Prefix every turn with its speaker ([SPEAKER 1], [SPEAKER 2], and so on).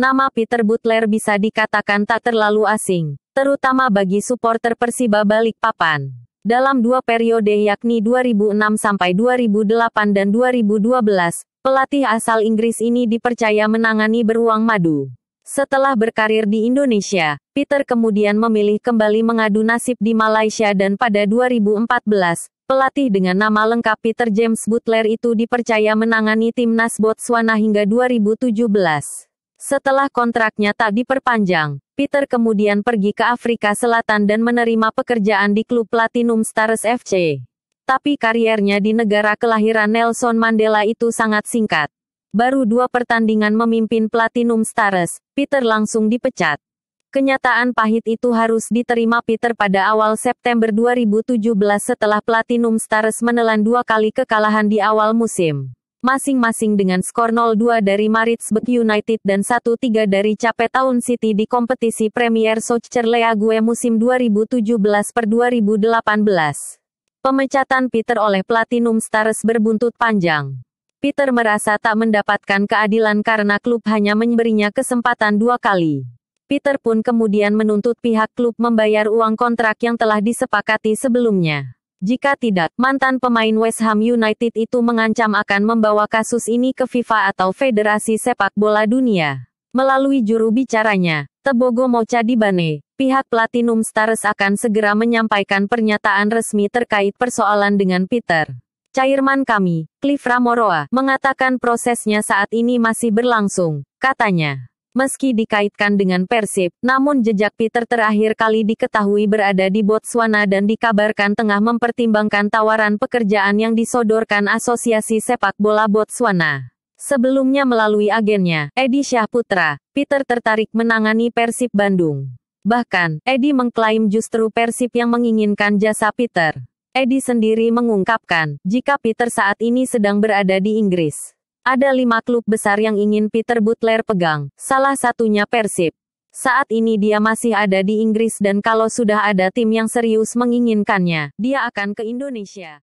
[SPEAKER 1] Nama Peter Butler bisa dikatakan tak terlalu asing, terutama bagi supporter Persiba Balikpapan. Dalam dua periode yakni 2006 sampai 2008 dan 2012, pelatih asal Inggris ini dipercaya menangani beruang madu. Setelah berkarir di Indonesia, Peter kemudian memilih kembali mengadu nasib di Malaysia dan pada 2014, pelatih dengan nama lengkap Peter James Butler itu dipercaya menangani timnas Botswana hingga 2017. Setelah kontraknya tak diperpanjang, Peter kemudian pergi ke Afrika Selatan dan menerima pekerjaan di klub Platinum Stars FC. Tapi kariernya di negara kelahiran Nelson Mandela itu sangat singkat. Baru dua pertandingan memimpin Platinum Stars, Peter langsung dipecat. Kenyataan pahit itu harus diterima Peter pada awal September 2017 setelah Platinum Stars menelan dua kali kekalahan di awal musim masing-masing dengan skor 0-2 dari Maritzburg United dan 1-3 dari Cape Town City di kompetisi Premier Soccer League musim 2017 per 2018. Pemecatan Peter oleh Platinum Stars berbuntut panjang. Peter merasa tak mendapatkan keadilan karena klub hanya memberinya kesempatan dua kali. Peter pun kemudian menuntut pihak klub membayar uang kontrak yang telah disepakati sebelumnya. Jika tidak, mantan pemain West Ham United itu mengancam akan membawa kasus ini ke FIFA atau Federasi Sepak Bola Dunia. Melalui juru bicaranya, Tebogo Mochadibane, pihak Platinum Stars akan segera menyampaikan pernyataan resmi terkait persoalan dengan Peter. Chairman kami, Cliff Ramoroa, mengatakan prosesnya saat ini masih berlangsung, katanya. Meski dikaitkan dengan Persib, namun jejak Peter terakhir kali diketahui berada di Botswana dan dikabarkan tengah mempertimbangkan tawaran pekerjaan yang disodorkan Asosiasi Sepak Bola Botswana. Sebelumnya melalui agennya, Edi Syahputra, Peter tertarik menangani Persib Bandung. Bahkan, Edi mengklaim justru Persib yang menginginkan jasa Peter. Edi sendiri mengungkapkan, jika Peter saat ini sedang berada di Inggris. Ada lima klub besar yang ingin Peter Butler pegang, salah satunya Persib. Saat ini dia masih ada di Inggris dan kalau sudah ada tim yang serius menginginkannya, dia akan ke Indonesia.